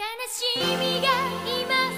悲しみが今